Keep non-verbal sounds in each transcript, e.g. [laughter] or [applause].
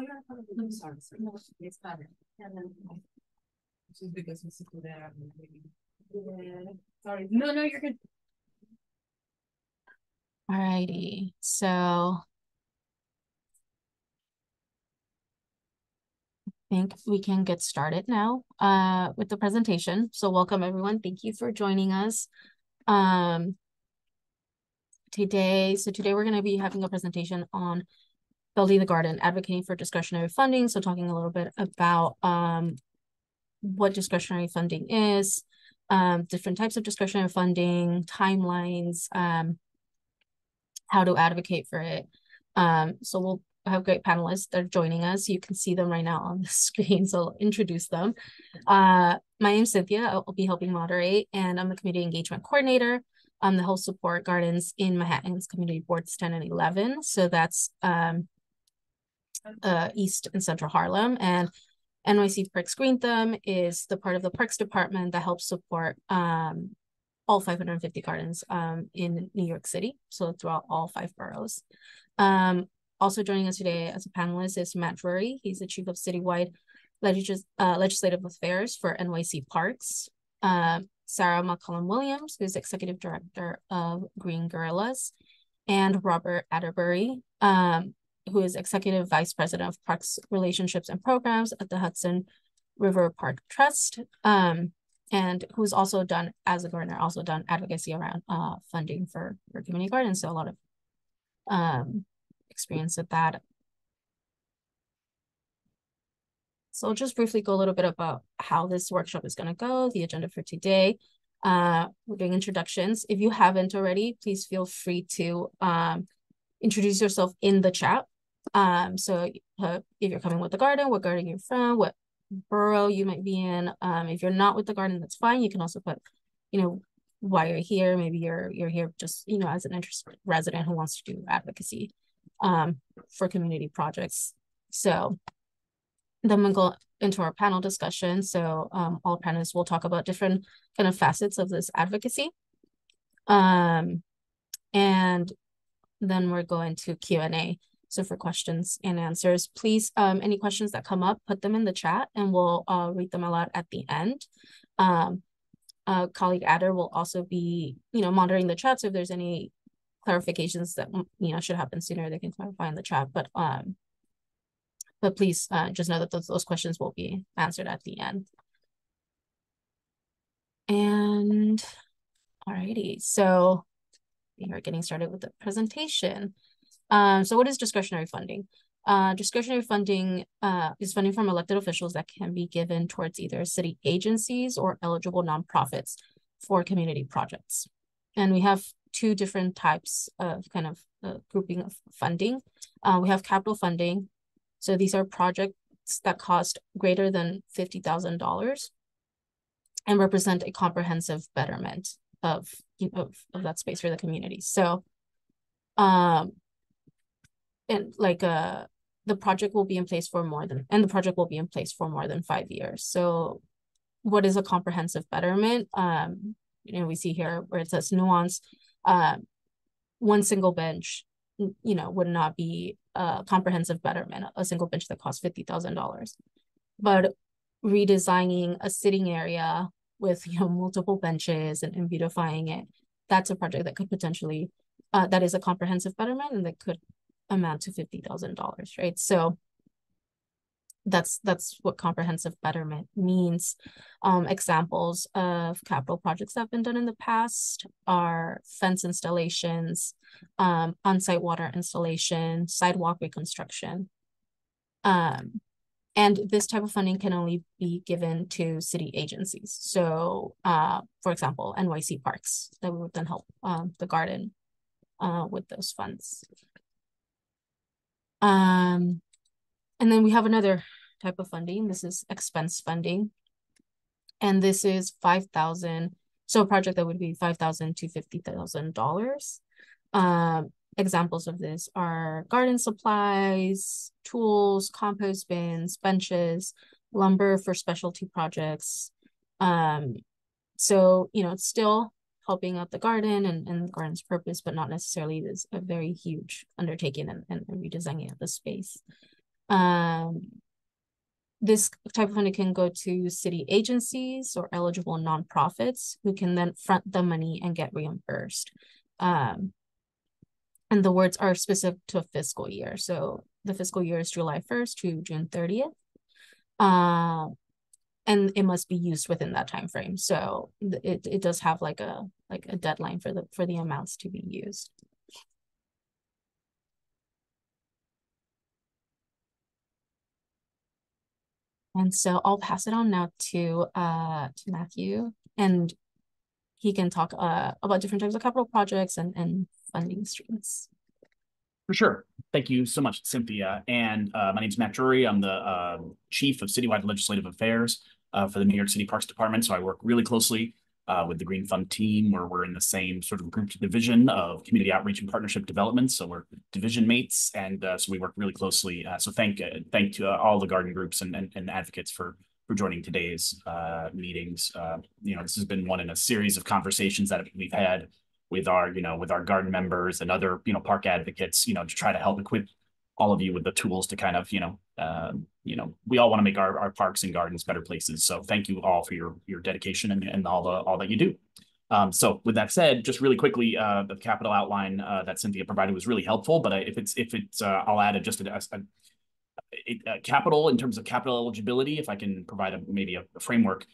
Oh, I'm sorry, it's better. And then. Just because we sit there. Yeah, sorry. No, no, you're good. All righty. so. I think we can get started now uh, with the presentation. So welcome everyone. Thank you for joining us. Um, today, so today we're going to be having a presentation on building the garden, advocating for discretionary funding. So talking a little bit about um, what discretionary funding is, um, different types of discretionary funding, timelines, um, how to advocate for it. Um, so we'll have great panelists that are joining us. You can see them right now on the [laughs] screen, so I'll introduce them. Uh, my name's Cynthia. I'll be helping moderate, and I'm the community engagement coordinator. I'm the health support gardens in Manhattan's community boards 10 and 11. So that's um, uh, East and Central Harlem. And NYC Parks Green Thumb is the part of the Parks Department that helps support um, all 550 gardens um, in New York City, so throughout all five boroughs. Um, also joining us today as a panelist is Matt Drury. He's the chief of citywide legis uh, legislative affairs for NYC Parks. Uh, Sarah McCollum Williams, who's executive director of Green Guerillas, and Robert Atterbury, um, who is executive vice president of Parks Relationships and Programs at the Hudson River Park Trust, um, and who's also done, as a gardener, also done advocacy around uh, funding for, for community gardens. So a lot of um, experience with that. So I'll just briefly go a little bit about how this workshop is going to go, the agenda for today. Uh, we're doing introductions. If you haven't already, please feel free to um, introduce yourself in the chat. Um, so uh, if you're coming with the garden, what garden you're from, what borough you might be in. Um, if you're not with the garden, that's fine. You can also put, you know, why you're here. Maybe you're you're here just, you know, as an interested resident who wants to do advocacy um, for community projects. So then we'll go into our panel discussion. So um, all panelists will talk about different kind of facets of this advocacy. Um, and then we're going to Q&A. So for questions and answers, please, um, any questions that come up, put them in the chat and we'll uh, read them aloud at the end. Um, uh, colleague Adder will also be, you know, monitoring the chat. So if there's any clarifications that, you know, should happen sooner, they can clarify in the chat. But um, but please uh, just know that those, those questions will be answered at the end. And alrighty, so we are getting started with the presentation. Um, so what is discretionary funding? Uh, discretionary funding uh, is funding from elected officials that can be given towards either city agencies or eligible nonprofits for community projects. And we have two different types of kind of uh, grouping of funding. Uh, we have capital funding. So these are projects that cost greater than $50,000 and represent a comprehensive betterment of, you know, of, of that space for the community. So um, and like uh the project will be in place for more than and the project will be in place for more than five years. So what is a comprehensive betterment? Um you know we see here where it says nuance uh, one single bench you know would not be a comprehensive betterment a single bench that costs $50000 but redesigning a sitting area with you know multiple benches and, and beautifying it that's a project that could potentially uh, that is a comprehensive betterment and that could amount to $50,000, right? So that's that's what comprehensive betterment means. Um, examples of capital projects that have been done in the past are fence installations, um, on-site water installation, sidewalk reconstruction. Um, and this type of funding can only be given to city agencies. So, uh, for example, NYC Parks, that would then help um, the garden uh, with those funds. Um, and then we have another type of funding. This is expense funding. And this is 5000 So a project that would be 5000 to $50,000. Um, examples of this are garden supplies, tools, compost bins, benches, lumber for specialty projects. Um, so, you know, it's still helping out the garden and, and the garden's purpose, but not necessarily this a very huge undertaking and, and redesigning of the space. Um, this type of funding can go to city agencies or eligible nonprofits who can then front the money and get reimbursed. Um, and the words are specific to a fiscal year. So the fiscal year is July 1st to June 30th. Uh, and it must be used within that time frame. So it, it does have like a like a deadline for the for the amounts to be used. And so I'll pass it on now to uh to Matthew and he can talk uh about different types of capital projects and, and funding streams. For sure. Thank you so much, Cynthia. And uh, my name is Matt Drury. I'm the uh, Chief of Citywide Legislative Affairs uh, for the New York City Parks Department. So I work really closely uh, with the GreenThumb team, where we're in the same sort of group division of community outreach and partnership development. So we're division mates, and uh, so we work really closely. So thank thank to all the garden groups and, and, and advocates for for joining today's uh, meetings. you know, this has been one in a series of conversations that we've had with our you know with our garden members and other you know park advocates. You know, to try to help equip all of you with the tools to kind of you know uh, you know we all want to make our, our parks and gardens better places so thank you all for your your dedication and, and all the all that you do um, so with that said just really quickly uh, the capital outline uh, that cynthia provided was really helpful but if it's if it's uh, i'll add a, just a, a, a, capital in terms of capital eligibility if i can provide a maybe a, a framework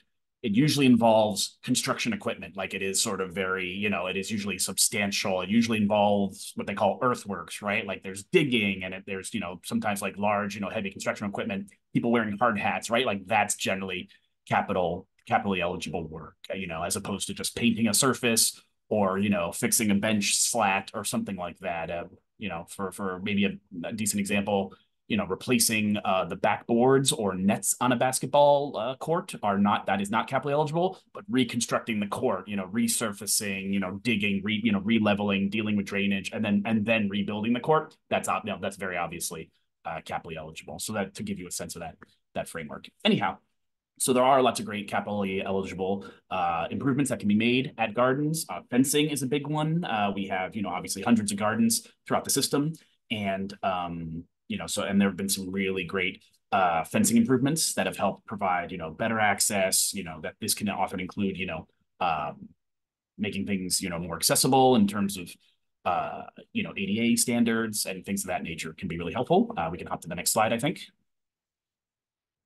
it usually involves construction equipment like it is sort of very you know it is usually substantial. It usually involves what they call earthworks right? Like there's digging and it, there's you know sometimes like large you know heavy construction equipment people wearing hard hats right? Like that's generally capital capitally eligible work you know as opposed to just painting a surface or you know fixing a bench slat or something like that uh, you know for for maybe a, a decent example you know, replacing uh, the backboards or nets on a basketball uh, court are not that is not capital eligible, but reconstructing the court, you know, resurfacing, you know, digging, re, you know, releveling, dealing with drainage, and then and then rebuilding the court. That's you know, that's very obviously uh, capitally eligible. So that to give you a sense of that that framework. Anyhow, so there are lots of great capitally eligible uh, improvements that can be made at gardens. Uh, fencing is a big one. Uh, we have, you know, obviously hundreds of gardens throughout the system, and um, you know, so and there have been some really great uh, fencing improvements that have helped provide, you know, better access. You know, that this can often include, you know, um, making things, you know, more accessible in terms of, uh, you know, ADA standards and things of that nature can be really helpful. Uh, we can hop to the next slide, I think.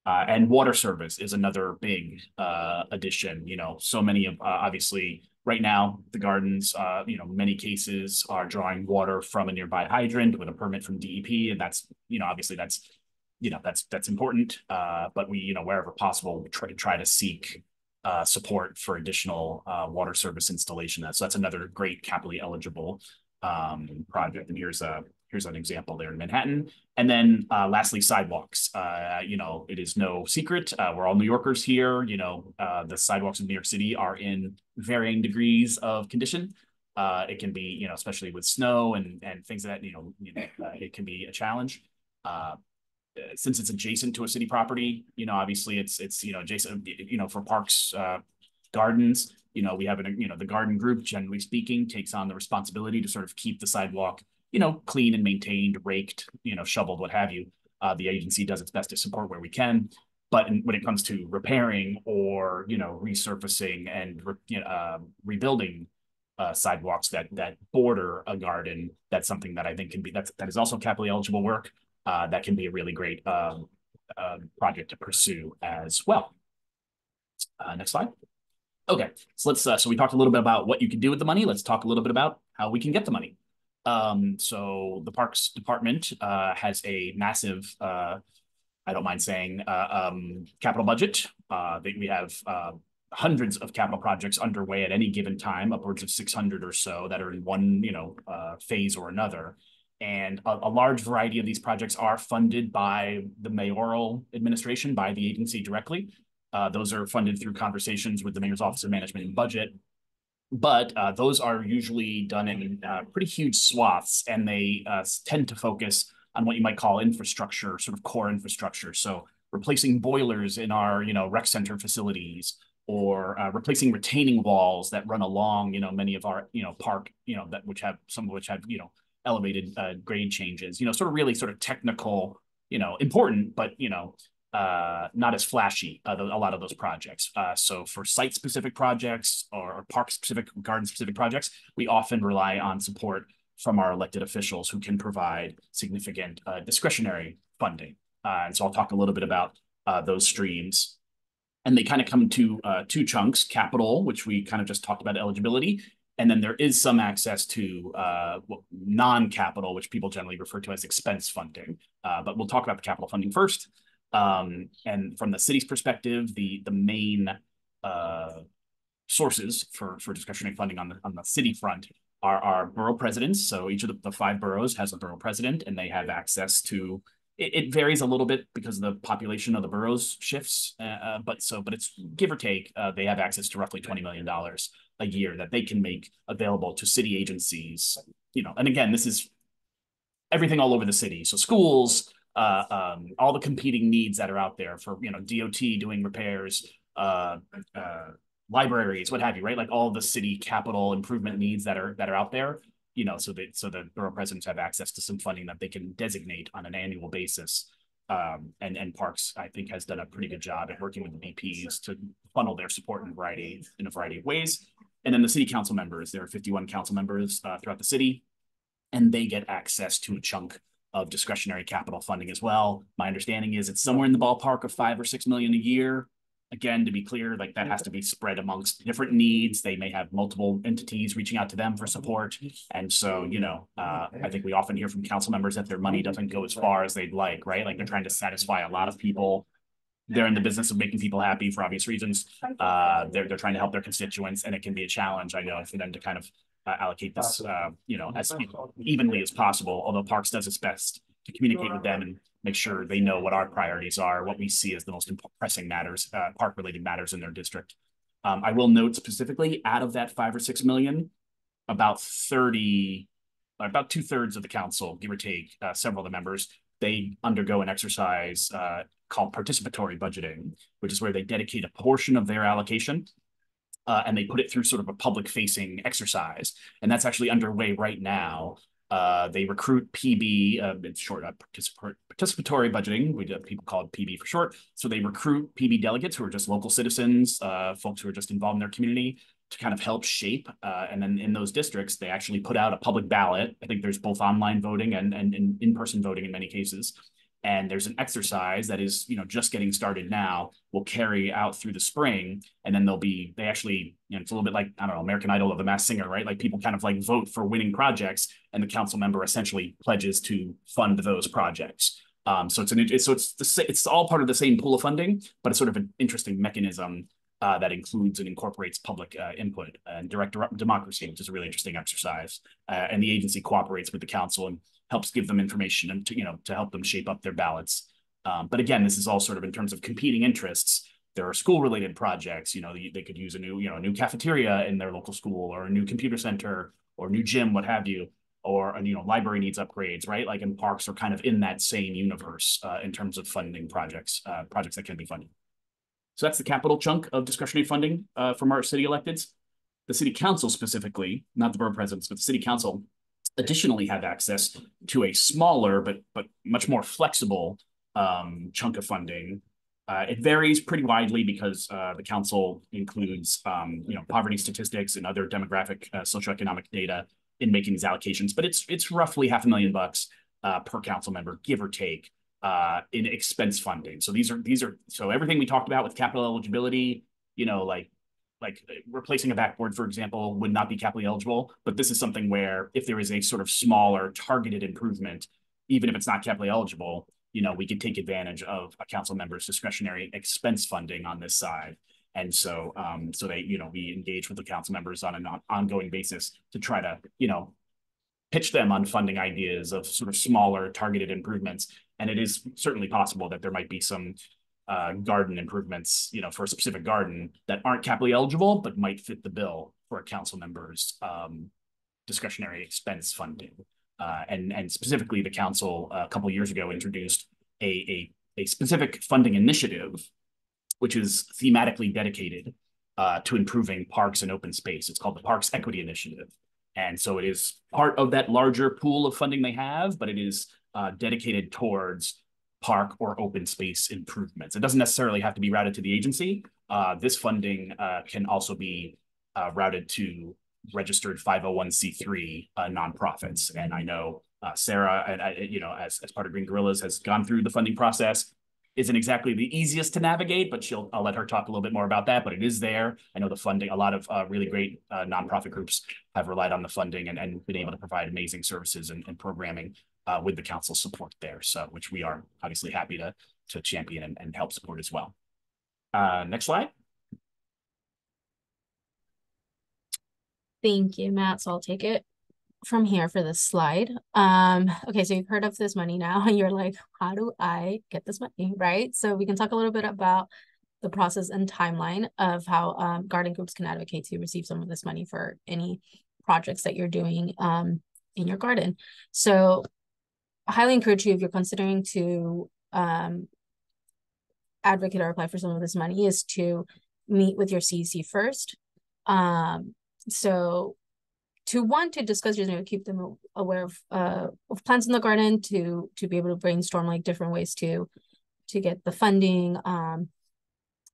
Uh, and water service is another big uh, addition. You know, so many of uh, obviously Right now, the gardens, uh, you know, many cases are drawing water from a nearby hydrant with a permit from DEP, and that's, you know, obviously that's, you know, that's that's important. Uh, but we, you know, wherever possible, try to try to seek uh, support for additional uh, water service installation. So that's another great capitally eligible um, project. And here's a here's an example there in Manhattan. And then uh, lastly, sidewalks. Uh, you know, it is no secret. Uh, we're all New Yorkers here. You know, uh, the sidewalks in New York City are in varying degrees of condition. Uh, it can be, you know, especially with snow and and things that, you know, you know uh, it can be a challenge. since it's adjacent to a city property, you know, obviously it's, it's you know, adjacent, you know, for parks, gardens, you know, we have, an, you know, the garden group, generally speaking, takes on the responsibility to sort of keep the sidewalk you know, clean and maintained, raked, you know, shoveled, what have you. Uh, the agency does its best to support where we can. But in, when it comes to repairing or, you know, resurfacing and re, you know, uh, rebuilding uh, sidewalks that that border a garden, that's something that I think can be, that's, that is also capitally eligible work. Uh, that can be a really great um, uh, project to pursue as well. Uh, next slide. Okay, so let's, uh, so we talked a little bit about what you can do with the money. Let's talk a little bit about how we can get the money. Um, so the Parks Department uh, has a massive, uh, I don't mind saying, uh, um, capital budget. Uh, we have uh, hundreds of capital projects underway at any given time, upwards of 600 or so that are in one, you know, uh, phase or another. And a, a, large variety of these projects are funded by the mayoral administration, by the agency directly. Uh, those are funded through conversations with the mayor's office of management and budget but uh, those are usually done in uh, pretty huge swaths and they uh, tend to focus on what you might call infrastructure, sort of core infrastructure. So replacing boilers in our, you know, rec center facilities or uh, replacing retaining walls that run along, you know, many of our, you know, park, you know, that which have some of which have, you know, elevated uh, grade changes, you know, sort of really sort of technical you know, important, but you know, uh, not as flashy, uh, a lot of those projects. Uh, so for site-specific projects or park-specific, garden-specific projects, we often rely on support from our elected officials who can provide significant uh, discretionary funding. Uh, and so I'll talk a little bit about uh, those streams. And they kind of come to two chunks, capital, which we kind of just talked about eligibility, and then there is some access to uh, non-capital, which people generally refer to as expense funding. Uh, but we'll talk about the capital funding first. Um, and from the city's perspective, the the main uh, sources for for discretionary funding on the on the city front are our borough presidents. So each of the, the five boroughs has a borough president, and they have access to. It, it varies a little bit because the population of the boroughs shifts, uh, uh, but so but it's give or take. Uh, they have access to roughly twenty million dollars a year that they can make available to city agencies. You know, and again, this is everything all over the city. So schools, uh, um, all the competing needs that are out there for you know DOT doing repairs, uh, uh, libraries, what have you, right? Like all the city capital improvement needs that are that are out there. You know, so that so the borough presidents have access to some funding that they can designate on an annual basis. Um, and and Parks, I think, has done a pretty good job at working with the BPs to funnel their support in a variety in a variety of ways. And then the city council members, there are 51 council members uh, throughout the city, and they get access to a chunk of discretionary capital funding as well. My understanding is it's somewhere in the ballpark of five or six million a year. Again, to be clear, like that has to be spread amongst different needs. They may have multiple entities reaching out to them for support. And so, you know, uh, I think we often hear from council members that their money doesn't go as far as they'd like, right? Like they're trying to satisfy a lot of people. They're in the business of making people happy for obvious reasons. Uh, they're, they're trying to help their constituents and it can be a challenge, I know, for them to kind of uh, allocate this, uh, you know, as evenly as possible, although Parks does its best to communicate with them and make sure they know what our priorities are, what we see as the most pressing matters, uh, park related matters in their district. Um, I will note specifically out of that five or six million, about 30, about two thirds of the council, give or take uh, several of the members, they undergo an exercise uh, called participatory budgeting, which is where they dedicate a portion of their allocation uh, and they put it through sort of a public facing exercise. And that's actually underway right now. Uh, they recruit PB, uh, it's short, uh, participatory budgeting. We have people call it PB for short. So they recruit PB delegates who are just local citizens, uh, folks who are just involved in their community to kind of help shape. Uh, and then in those districts, they actually put out a public ballot. I think there's both online voting and, and, and in-person voting in many cases and there's an exercise that is you know just getting started now will carry out through the spring and then they'll be they actually you know it's a little bit like i don't know american idol or the masked singer right? Like people kind of like vote for winning projects and the council member essentially pledges to fund those projects. Um, so it's an it's, so it's the it's all part of the same pool of funding but it's sort of an interesting mechanism uh, that includes and incorporates public uh, input and direct democracy, which is a really interesting exercise. Uh, and the agency cooperates with the council and helps give them information and to, you know, to help them shape up their ballots. Um, but again, this is all sort of in terms of competing interests. There are school related projects, you know, they, they could use a new, you know, a new cafeteria in their local school or a new computer center or new gym, what have you, or, you know, library needs upgrades, right? Like in parks are kind of in that same universe uh, in terms of funding projects, uh, projects that can be funded. So that's the capital chunk of discretionary funding uh, from our city electeds. The city council specifically, not the borough presidents, but the city council additionally have access to a smaller but but much more flexible um, chunk of funding. Uh, it varies pretty widely because uh, the council includes um, you know poverty statistics and other demographic uh, socioeconomic data in making these allocations, but it's it's roughly half a million bucks uh, per council member, give or take, uh, in expense funding. So these are these are so everything we talked about with capital eligibility, you know, like like uh, replacing a backboard, for example, would not be capital eligible. But this is something where if there is a sort of smaller targeted improvement, even if it's not capital eligible, you know, we could take advantage of a council member's discretionary expense funding on this side. And so, um, so they, you know, we engage with the council members on an ongoing basis to try to, you know, pitch them on funding ideas of sort of smaller targeted improvements. And it is certainly possible that there might be some uh, garden improvements, you know, for a specific garden that aren't capitally eligible, but might fit the bill for a council member's um, discretionary expense funding. Uh, and, and specifically, the council uh, a couple years ago introduced a, a, a, specific funding initiative, which is thematically dedicated uh, to improving parks and open space. It's called the Parks Equity Initiative. And so it is part of that larger pool of funding they have, but it is uh, dedicated towards park or open space improvements. It doesn't necessarily have to be routed to the agency. Uh, this funding uh, can also be uh, routed to registered 501c3 uh, nonprofits. And I know uh, Sarah, and I, you know, as, as part of Green Guerillas, has gone through the funding process. Isn't exactly the easiest to navigate, but she'll I'll let her talk a little bit more about that. But it is there. I know the funding. A lot of really great nonprofit groups have relied on the funding and, and been able to provide amazing services and, and programming uh, with the council support there. So, which we are obviously happy to to champion and, and help support as well. Uh, next slide. Thank you, Matt. So I'll take it from here for this slide. Um, okay, so you've heard of this money now, [laughs] and you're like, how do I get this money, right? So we can talk a little bit about the process and timeline of how um, garden groups can advocate to receive some of this money for any projects that you're doing um, in your garden. So I highly encourage you if you're considering to um, advocate or apply for some of this money is to meet with your CEC first. Um, so to want to discuss you know keep them aware of uh of plants in the garden to to be able to brainstorm like different ways to to get the funding um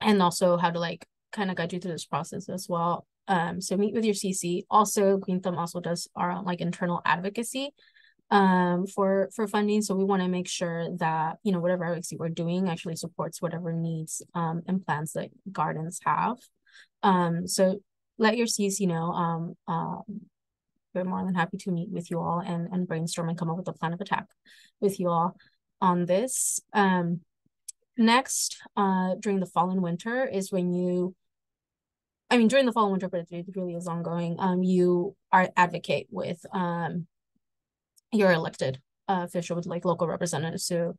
and also how to like kind of guide you through this process as well. Um so meet with your cc also green thumb also does our own like internal advocacy um for for funding so we want to make sure that you know whatever advocacy we're doing actually supports whatever needs um and plans that gardens have um so let your CEC know. Um, um, we're more than happy to meet with you all and, and brainstorm and come up with a plan of attack with you all on this. Um, next, uh, during the fall and winter is when you, I mean, during the fall and winter, but it really is ongoing. Um, you are advocate with um your elected uh, official with like local representatives. So,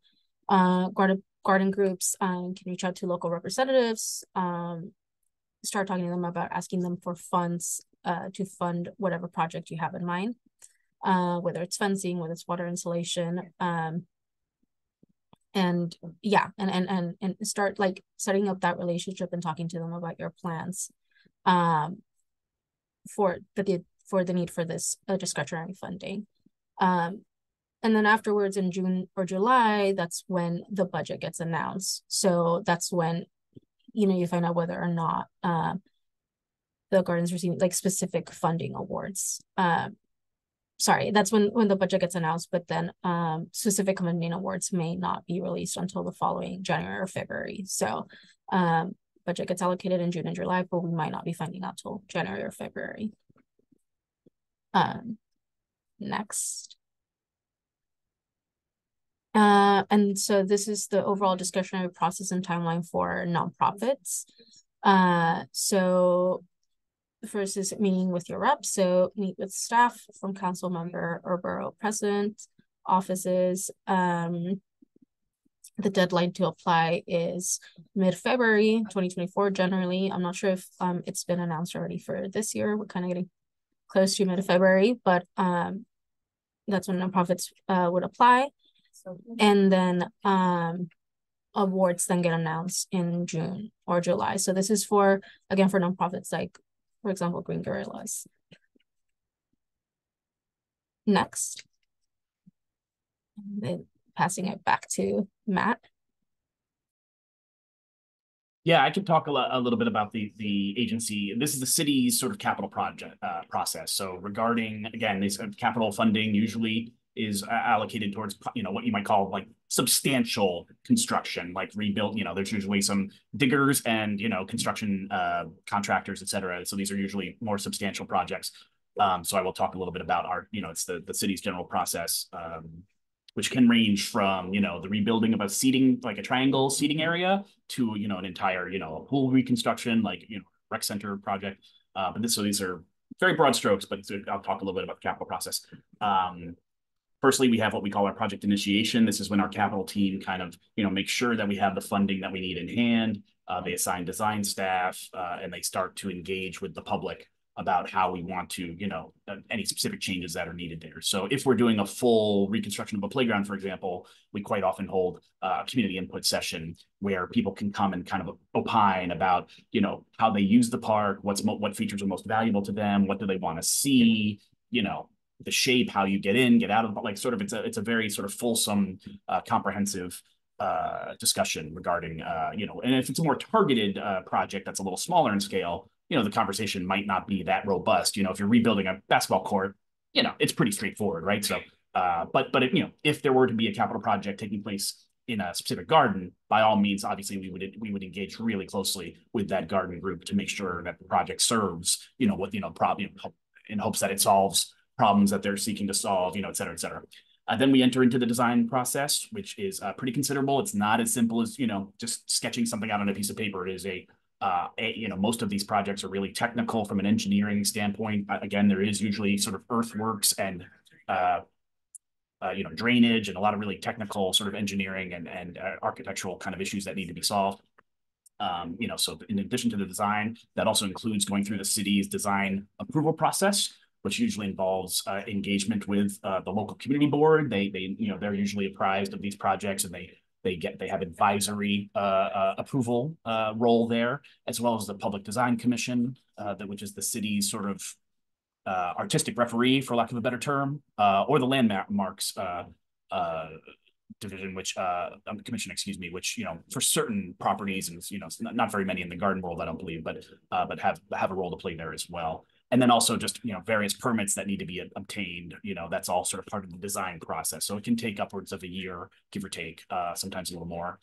uh, garden garden groups um can reach out to local representatives um start talking to them about asking them for funds uh, to fund whatever project you have in mind, uh, whether it's fencing, whether it's water insulation, um, and yeah, and and and and start like setting up that relationship and talking to them about your plans, um, for the for the need for this uh, discretionary funding, um, and then afterwards in June or July, that's when the budget gets announced. So that's when you know, you find out whether or not uh, the gardens receiving like specific funding awards. Um, sorry, that's when when the budget gets announced, but then um, specific funding awards may not be released until the following January or February. So um, budget gets allocated in June and July, but we might not be finding out till January or February. Um, next. Uh, and so this is the overall discretionary process and timeline for nonprofits. Uh, so first is meeting with your rep. So meet with staff from council member or borough president offices. Um, the deadline to apply is mid-February 2024 generally. I'm not sure if um it's been announced already for this year. We're kind of getting close to mid-February, but um that's when nonprofits uh would apply and then um awards then get announced in June or July. So this is for again for nonprofits like, for example, Green Guerillas. Next, and then passing it back to Matt. Yeah, I can talk a, a little bit about the the agency. This is the city's sort of capital project uh, process. So regarding again, this uh, capital funding usually is allocated towards you know what you might call like substantial construction like rebuild you know there's usually some diggers and you know construction uh, contractors et cetera so these are usually more substantial projects um, so i will talk a little bit about our you know it's the the city's general process um, which can range from you know the rebuilding of a seating like a triangle seating area to you know an entire you know a pool reconstruction like you know rec center project uh, but this so these are very broad strokes but i'll talk a little bit about the capital process um, Firstly, we have what we call our project initiation. This is when our capital team kind of, you know, make sure that we have the funding that we need in hand. Uh, they assign design staff uh, and they start to engage with the public about how we want to, you know, uh, any specific changes that are needed there. So if we're doing a full reconstruction of a playground, for example, we quite often hold a community input session where people can come and kind of opine about, you know, how they use the park, what's what features are most valuable to them, what do they want to see, you know, the shape, how you get in, get out of, like sort of, it's a, it's a very sort of fulsome, uh, comprehensive uh, discussion regarding, uh, you know, and if it's a more targeted uh, project that's a little smaller in scale, you know, the conversation might not be that robust. You know, if you're rebuilding a basketball court, you know, it's pretty straightforward, right? So, uh, but but you know, if there were to be a capital project taking place in a specific garden, by all means, obviously, we would we would engage really closely with that garden group to make sure that the project serves, you know, what you know, problem in hopes that it solves problems that they're seeking to solve, you know, et cetera, et cetera. Uh, then we enter into the design process, which is uh, pretty considerable. It's not as simple as, you know, just sketching something out on a piece of paper. It is a, uh, you know, most of these projects are really technical from an engineering standpoint. again, there is usually sort of earthworks and, uh, uh, you know, drainage and a lot of really technical sort of engineering and, and uh, architectural kind of issues that need to be solved. Um, you know, so in addition to the design, that also includes going through the city's design approval process, which usually involves uh, engagement with uh, the local community board. They, they, you know, they're usually apprised of these projects and they, they get, they have advisory uh, uh approval uh, role there, as well as the Public Design Commission, uh, that which is the city's sort of artistic referee, for lack of a better term, or the landmarks division, which uh, um, commission, excuse me, which you know for certain properties and you know not, not very many in the garden world, I don't believe, but uh, but have have a role to play there as well and then also just you know various permits that need to be obtained you know that's all sort of part of the design process. So it can take upwards of a year give or take uh, sometimes a little more.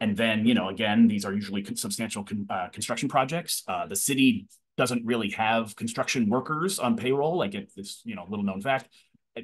And then you know again these are usually substantial con uh, construction projects. Uh, the city doesn't really have construction workers on payroll like it's you know little known fact.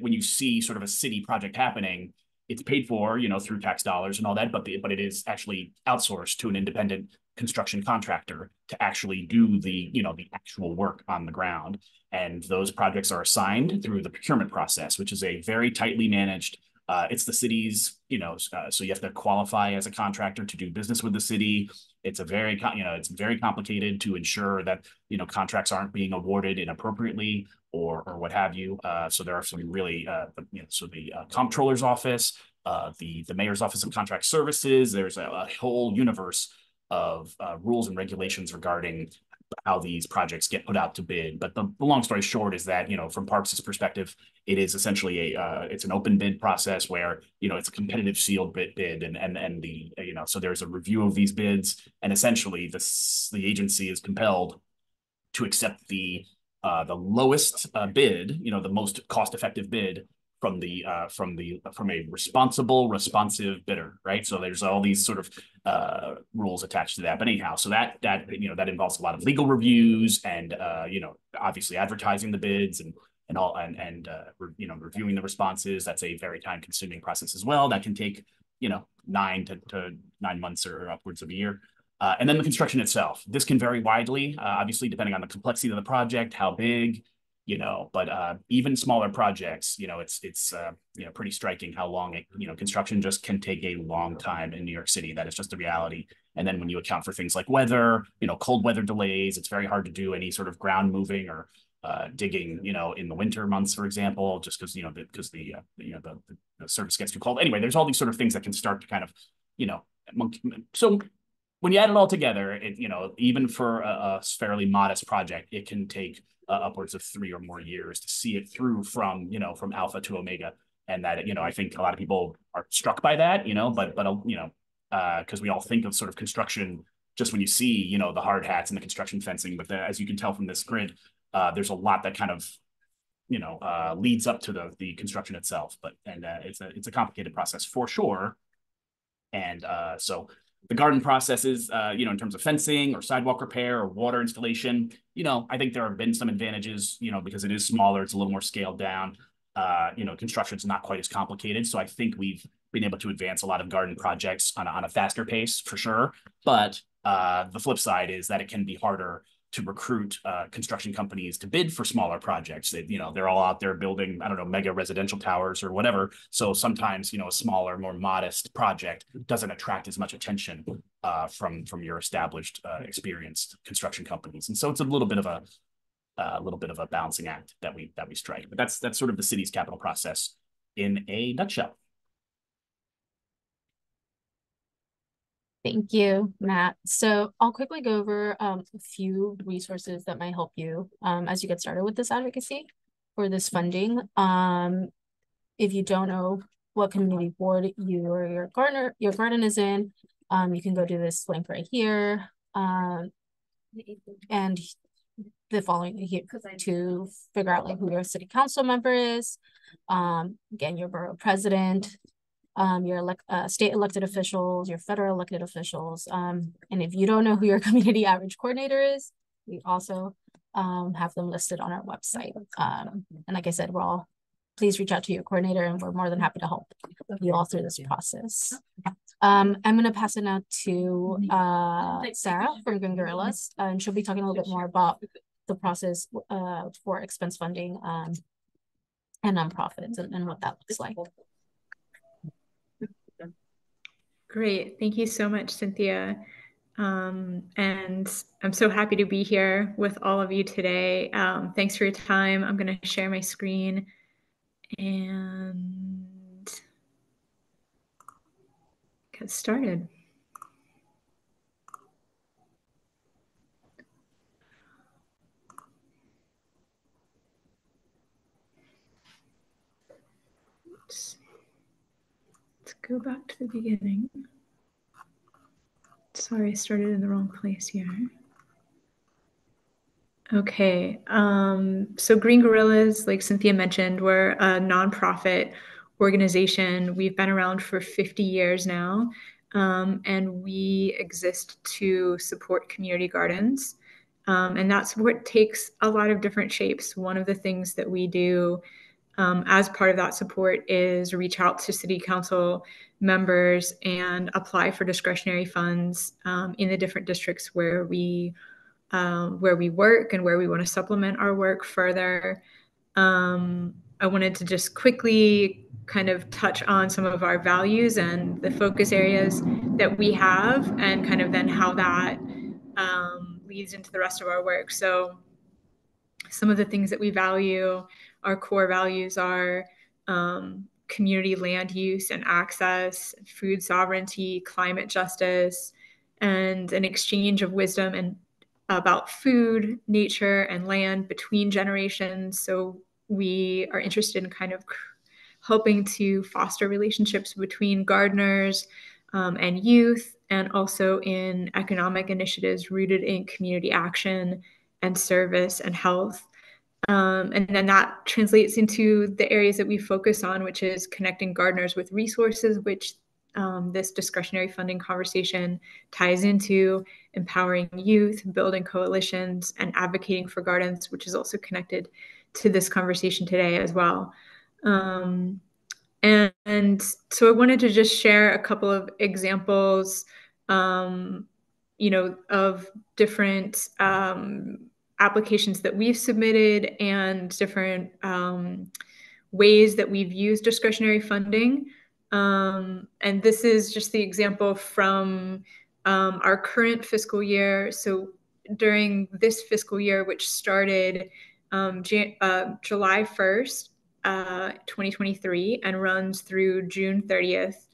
When you see sort of a city project happening it's paid for you know through tax dollars and all that but the, but it is actually outsourced to an independent construction contractor to actually do the, you know, the actual work on the ground. And those projects are assigned through the procurement process, which is a very tightly managed uh, it's the city's, you know, uh, so you have to qualify as a contractor to do business with the city. It's a very, you know, it's very complicated to ensure that, you know, contracts aren't being awarded inappropriately or, or what have you. Uh, so there are some really, uh, you know, so the uh, comptroller's office, uh, the, the mayor's office of contract services, there's a, a whole universe of uh, rules and regulations regarding how these projects get put out to bid. But the, the, long story short is that, you know, from Parks' perspective, it is essentially a, uh, it's an open bid process where, you know, it's a competitive sealed bid, bid and, and, and the, you know, so there's a review of these bids and essentially this, the agency is compelled to accept the, uh, the lowest uh, bid, you know, the most cost effective bid from the uh, from the from a responsible responsive bidder right? So there's all these sort of uh, rules attached to that. But anyhow so that that you know that involves a lot of legal reviews and uh, you know obviously advertising the bids and and all and and uh, you know reviewing the responses. That's a very time consuming process as well. That can take you know nine to, to nine months or upwards of a year uh, and then the construction itself this can vary widely uh, obviously depending on the complexity of the project how big you know, but uh, even smaller projects, you know, it's it's uh, you know pretty striking how long it, you know construction just can take a long time in New York City. That is just a reality. And then when you account for things like weather, you know, cold weather delays, it's very hard to do any sort of ground moving or uh, digging, you know, in the winter months, for example, just because you know because the, the uh, you know the, the surface gets too cold. Anyway, there's all these sort of things that can start to kind of, you know, so when you add it all together, it you know even for a, a fairly modest project, it can take uh, upwards of three or more years to see it through from you know from alpha to omega. And that you know i think a lot of people are struck by that you know but but uh, you know because uh, we all think of sort of construction just when you see you know the hard hats and the construction fencing but the, as you can tell from this grid uh, there's a lot that kind of you know uh, leads up to the the construction itself. But and uh, it's a it's a complicated process for sure. And so the garden processes, uh, you know, in terms of fencing or sidewalk repair or water installation, you know, I think there have been some advantages, you know, because it is smaller, it's a little more scaled down. Uh, you know, construction's not quite as complicated. So I think we've been able to advance a lot of garden projects on a, on a faster pace for sure. But uh, the flip side is that it can be harder to recruit uh, construction companies to bid for smaller projects. They, you know, they're all out there building, I don't know, mega residential towers or whatever. So sometimes, you know, a smaller, more modest project doesn't attract as much attention uh, from from your established, uh, experienced construction companies. And so it's a little bit of a a little bit of a balancing act that we that we strike. But that's that's sort of the city's capital process in a nutshell. Thank you, Matt. So I'll quickly go over um, a few resources that might help you um, as you get started with this advocacy for this funding. Um, if you don't know what community board you or your gardener your garden is in. Um, you can go to this link right here. Um, and the following here to figure out like who your city council member is, um, again, your borough president, um, your elect, uh, state elected officials, your federal elected officials. Um, and if you don't know who your [laughs] community outreach coordinator is, we also um, have them listed on our website. Um, and like I said, we're all, please reach out to your coordinator and we're more than happy to help you all through this process. Um, I'm going to pass it now to uh, Sarah from Green Guerillas, uh, and she'll be talking a little bit more about the process uh, for expense funding um, and nonprofits and, and what that looks like. Great. Thank you so much, Cynthia. Um, and I'm so happy to be here with all of you today. Um, thanks for your time. I'm going to share my screen and get started. Let's, let's go back to the beginning. Sorry, I started in the wrong place here. Okay, um, so Green Guerillas, like Cynthia mentioned, we're a nonprofit organization. We've been around for 50 years now, um, and we exist to support community gardens. Um, and that support takes a lot of different shapes. One of the things that we do um, as part of that support is reach out to city council members and apply for discretionary funds um, in the different districts where we um, where we work and where we want to supplement our work further. Um, I wanted to just quickly kind of touch on some of our values and the focus areas that we have, and kind of then how that um, leads into the rest of our work. So, some of the things that we value our core values are um, community land use and access, food sovereignty, climate justice, and an exchange of wisdom and about food, nature, and land between generations. So we are interested in kind of helping to foster relationships between gardeners um, and youth, and also in economic initiatives rooted in community action and service and health. Um, and then that translates into the areas that we focus on, which is connecting gardeners with resources, which um, this discretionary funding conversation ties into empowering youth, building coalitions, and advocating for gardens, which is also connected to this conversation today as well. Um, and, and, so I wanted to just share a couple of examples, um, you know, of different um, applications that we've submitted and different um, ways that we've used discretionary funding. Um, and this is just the example from um, our current fiscal year. So during this fiscal year, which started um, uh, July 1st, uh, 2023, and runs through June 30th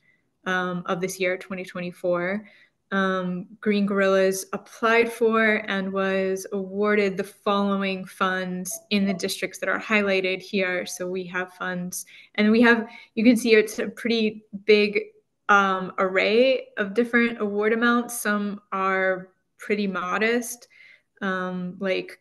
um, of this year, 2024 um, Green Guerillas applied for and was awarded the following funds in the districts that are highlighted here. So we have funds, and we have, you can see it's a pretty big um, array of different award amounts. Some are pretty modest, um, like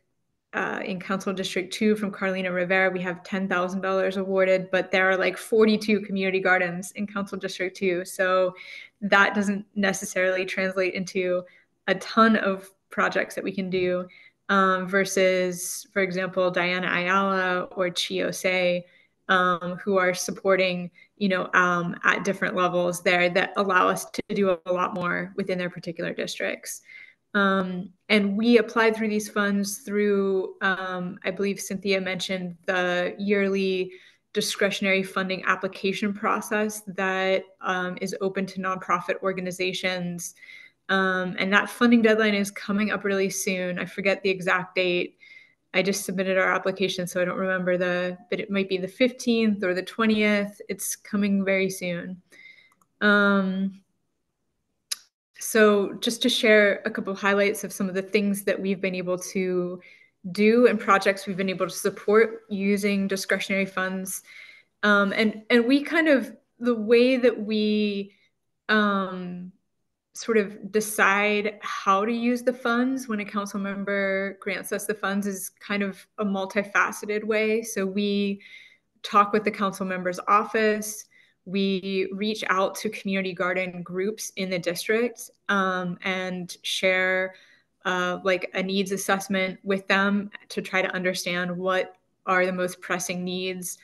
uh, in Council District 2 from Carlina Rivera, we have $10,000 awarded, but there are like 42 community gardens in Council District 2. So that doesn't necessarily translate into a ton of projects that we can do um, versus, for example, Diana Ayala or Chi Ossé, um, who are supporting, you know, um, at different levels there that allow us to do a lot more within their particular districts. Um, and we applied through these funds through, um, I believe Cynthia mentioned the yearly discretionary funding application process that um, is open to nonprofit organizations. Um, and that funding deadline is coming up really soon. I forget the exact date. I just submitted our application, so I don't remember the, but it might be the 15th or the 20th. It's coming very soon. Um, so just to share a couple highlights of some of the things that we've been able to do and projects we've been able to support using discretionary funds. Um, and, and we kind of the way that we um, sort of decide how to use the funds when a council member grants us the funds is kind of a multifaceted way. So we talk with the council member's office. We reach out to community garden groups in the district um, and share uh, like a needs assessment with them to try to understand what are the most pressing needs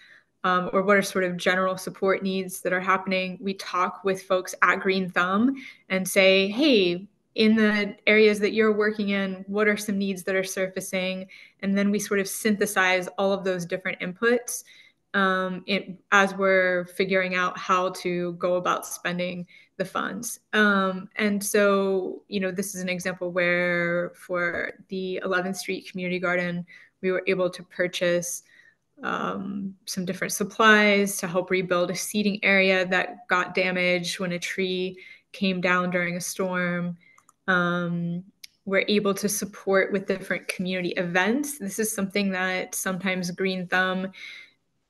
um, or what are sort of general support needs that are happening. We talk with folks at GreenThumb and say, hey, in the areas that you're working in, what are some needs that are surfacing? And then we sort of synthesize all of those different inputs um, it, as we're figuring out how to go about spending the funds. Um, and so, you know, this is an example where for the 11th Street Community Garden, we were able to purchase um, some different supplies to help rebuild a seating area that got damaged when a tree came down during a storm. Um, we're able to support with different community events. This is something that sometimes GreenThumb,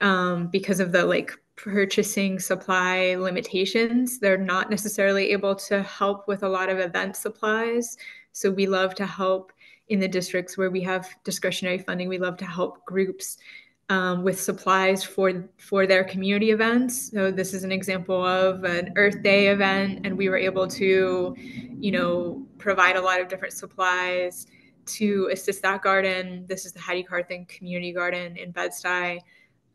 um, because of the like purchasing supply limitations, they're not necessarily able to help with a lot of event supplies. So we love to help in the districts where we have discretionary funding. We love to help groups um, with supplies for for their community events. So this is an example of an Earth Day event, and we were able to, you know, provide a lot of different supplies to assist that garden. This is the Hattie Carthen Community Garden in Bed-Stuy,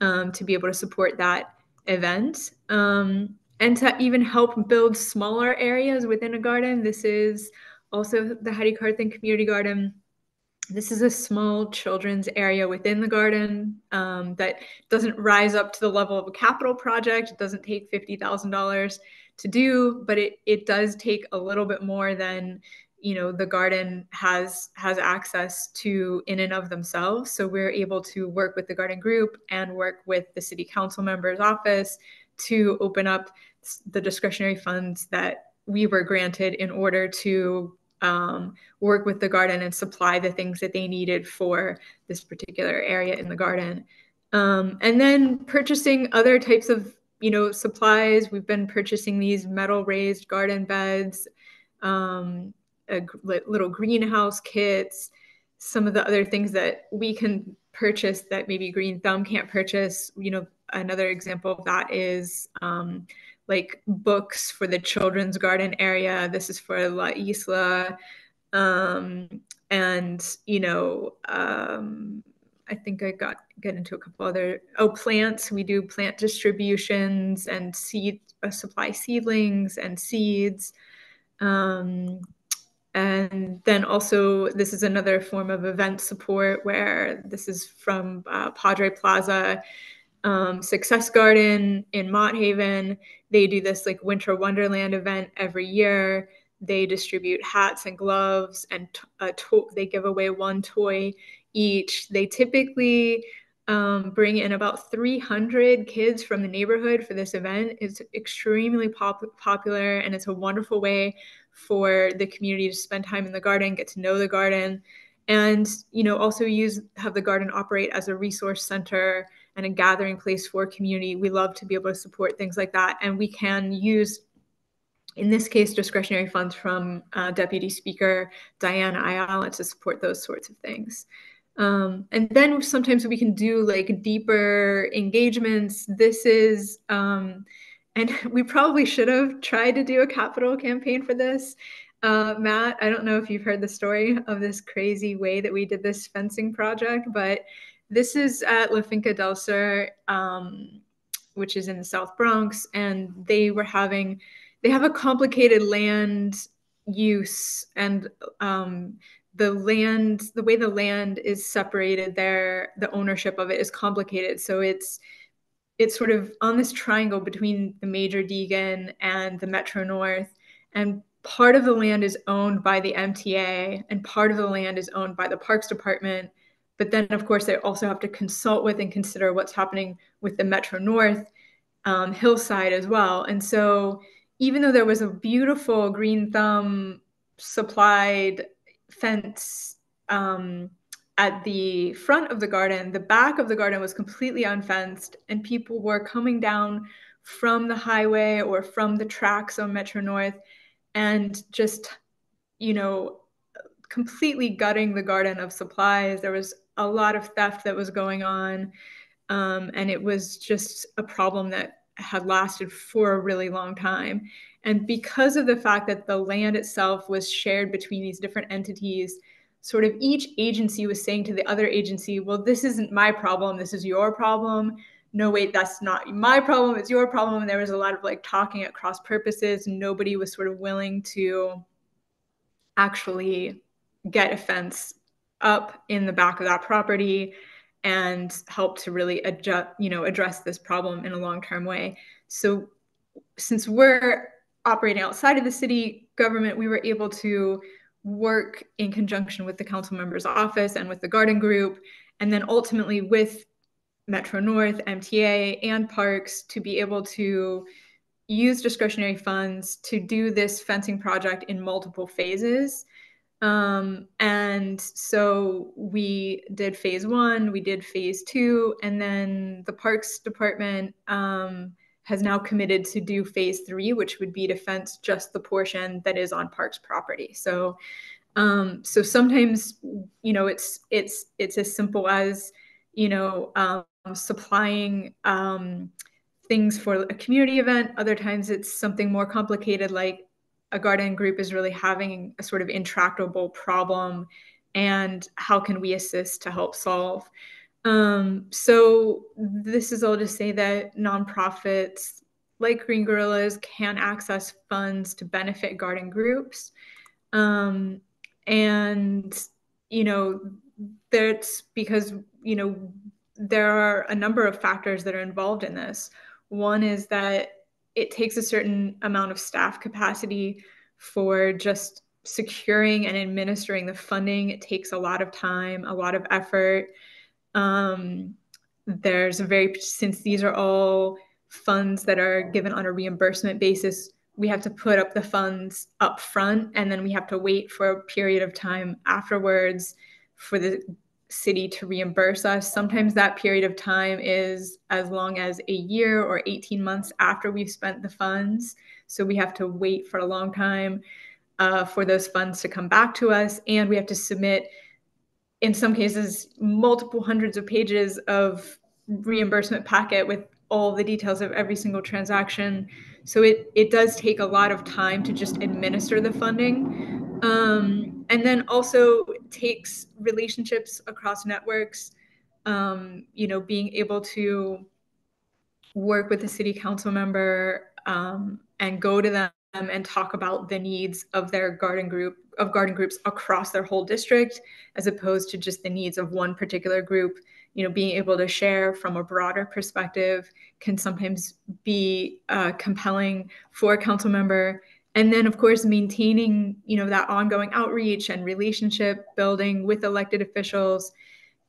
um, to be able to support that event. Um, and to even help build smaller areas within a garden. This is also the Hattie Carthen Community Garden this is a small children's area within the garden um, that doesn't rise up to the level of a capital project. It doesn't take $50,000 to do, but it, it does take a little bit more than you know the garden has has access to in and of themselves so we're able to work with the garden group and work with the city council members office to open up the discretionary funds that we were granted in order to um, work with the garden and supply the things that they needed for this particular area in the garden. Um, and then purchasing other types of you know supplies. We've been purchasing these metal raised garden beds, um, little greenhouse kits, some of the other things that we can purchase that maybe GreenThumb can't purchase. You know, another example of that is um, like books for the children's garden area. This is for La Isla. Um, and, you know, um, I think I got get into a couple other oh plants. We do plant distributions and seed uh, supply seedlings and seeds. Um, and then also this is another form of event support where this is from uh, Padre Plaza um, Success Garden in Mott Haven. They do this like Winter Wonderland event every year. They distribute hats and gloves, and to- they give away one toy each. They typically um, bring in about 300 kids from the neighborhood for this event. It's extremely pop- popular, and it's a wonderful way for the community to spend time in the garden, get to know the garden, and you know also use have the garden operate as a resource center and a gathering place for community. We love to be able to support things like that. And we can use, in this case, discretionary funds from uh, Deputy Speaker Diana Ayala to support those sorts of things. Um, and then sometimes we can do like deeper engagements. This is, um, and [laughs] we probably should have tried to do a capital campaign for this. Uh, Matt, I don't know if you've heard the story of this crazy way that we did this fencing project, but this is at La Finca del Sur, um, which is in the South Bronx, and they were having, they have a complicated land use and um, the land, the way the land is separated there, the ownership of it is complicated. So it's it's sort of on this triangle between the Major Deegan and the Metro North, and part of the land is owned by the MTA, and part of the land is owned by the Parks Department but then, of course, they also have to consult with and consider what's happening with the Metro North um, hillside as well. And so, even though there was a beautiful GreenThumb supplied fence um, at the front of the garden, the back of the garden was completely unfenced, and people were coming down from the highway or from the tracks on Metro North and just, you know, completely gutting the garden of supplies. There was a lot of theft that was going on. Um, and it was just a problem that had lasted for a really long time. And because of the fact that the land itself was shared between these different entities, sort of each agency was saying to the other agency, well, this isn't my problem, this is your problem. No, wait, that's not my problem, it's your problem. And there was a lot of like talking at cross purposes. Nobody was sort of willing to actually get a fence up in the back of that property and help to really adjust, you know, address this problem in a long-term way. So since we're operating outside of the city government, we were able to work in conjunction with the council member's office and with the garden group, and then ultimately with Metro North, MTA, and parks to be able to use discretionary funds to do this fencing project in multiple phases. Um, and so we did phase one, we did phase two, and then the Parks Department um, has now committed to do phase three, which would be to fence just the portion that is on Parks property. So, um, so sometimes, you know, it's it's it's as simple as, you know, um, supplying um, things for a community event. Other times, it's something more complicated, like a garden group is really having a sort of intractable problem and how can we assist to help solve um, so this is all to say that nonprofits like Green Guerillas can access funds to benefit garden groups um, and you know that's because you know there are a number of factors that are involved in this one is that it takes a certain amount of staff capacity for just securing and administering the funding. It takes a lot of time, a lot of effort. Um, there's a very, since these are all funds that are given on a reimbursement basis, we have to put up the funds up front and then we have to wait for a period of time afterwards for the city to reimburse us. Sometimes that period of time is as long as a year or 18 months after we've spent the funds. So we have to wait for a long time uh, for those funds to come back to us. And we have to submit, in some cases, multiple hundreds of pages of reimbursement packet with all the details of every single transaction. So it, it does take a lot of time to just administer the funding. Um, and then also takes relationships across networks um, you know being able to work with a city council member um, and go to them and talk about the needs of their garden group of garden groups across their whole district as opposed to just the needs of one particular group you know being able to share from a broader perspective can sometimes be uh, compelling for a council member. And then of course maintaining you know that ongoing outreach and relationship building with elected officials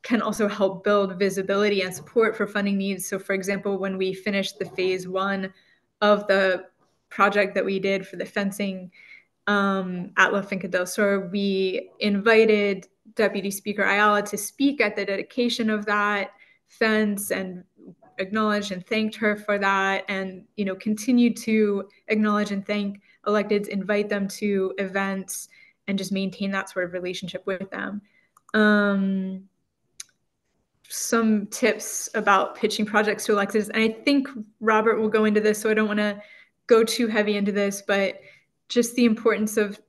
can also help build visibility and support for funding needs. So for example when we finished the phase one of the project that we did for the fencing um, at La Finca del Sur, we invited Deputy Speaker Ayala to speak at the dedication of that fence and acknowledged and thanked her for that and you know continued to acknowledge and thank electeds invite them to events and just maintain that sort of relationship with them. Um, some tips about pitching projects to electeds. And I think Robert will go into this, so I don't want to go too heavy into this, but just the importance of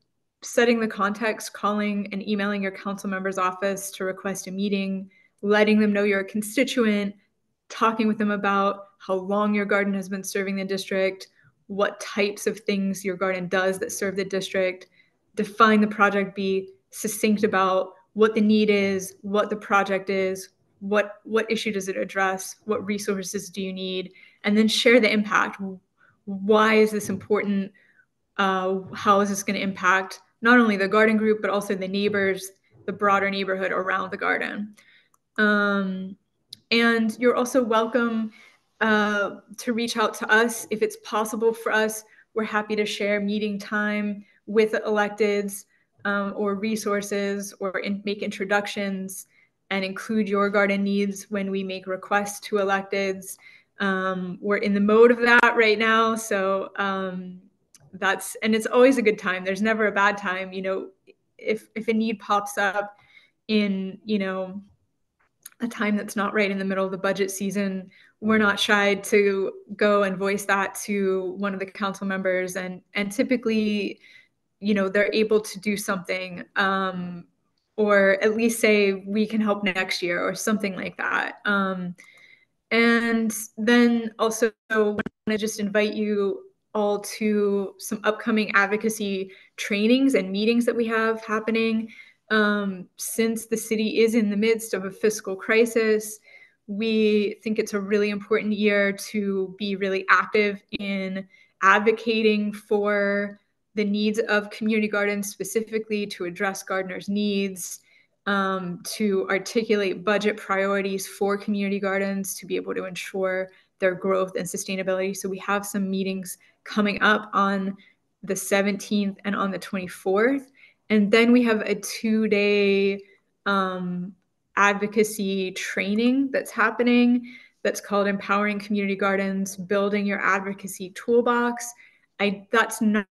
setting the context, calling and emailing your council member's office to request a meeting, letting them know you're a constituent, talking with them about how long your garden has been serving the district, what types of things your garden does that serve the district, define the project, be succinct about what the need is, what the project is, what what issue does it address, what resources do you need, and then share the impact. Why is this important? Uh, how is this going to impact not only the garden group but also the neighbors, the broader neighborhood around the garden? Um, and you're also welcome uh, to reach out to us if it's possible for us. We're happy to share meeting time with electeds um, or resources or in, make introductions and include your garden needs when we make requests to electeds. Um, we're in the mode of that right now. So um, that's, and it's always a good time. There's never a bad time. You know, if, if a need pops up in, you know, a time that's not right in the middle of the budget season, we're not shy to go and voice that to one of the council members and and typically you know they're able to do something um, or at least say we can help next year or something like that um, and then also I want to just invite you all to some upcoming advocacy trainings and meetings that we have happening um, since the city is in the midst of a fiscal crisis we think it's a really important year to be really active in advocating for the needs of community gardens specifically to address gardeners needs um, to articulate budget priorities for community gardens to be able to ensure their growth and sustainability. So we have some meetings coming up on the 17th and on the 24th and then we have a two day um, advocacy training that's happening that's called Empowering Community Gardens, Building Your Advocacy Toolbox. I that's not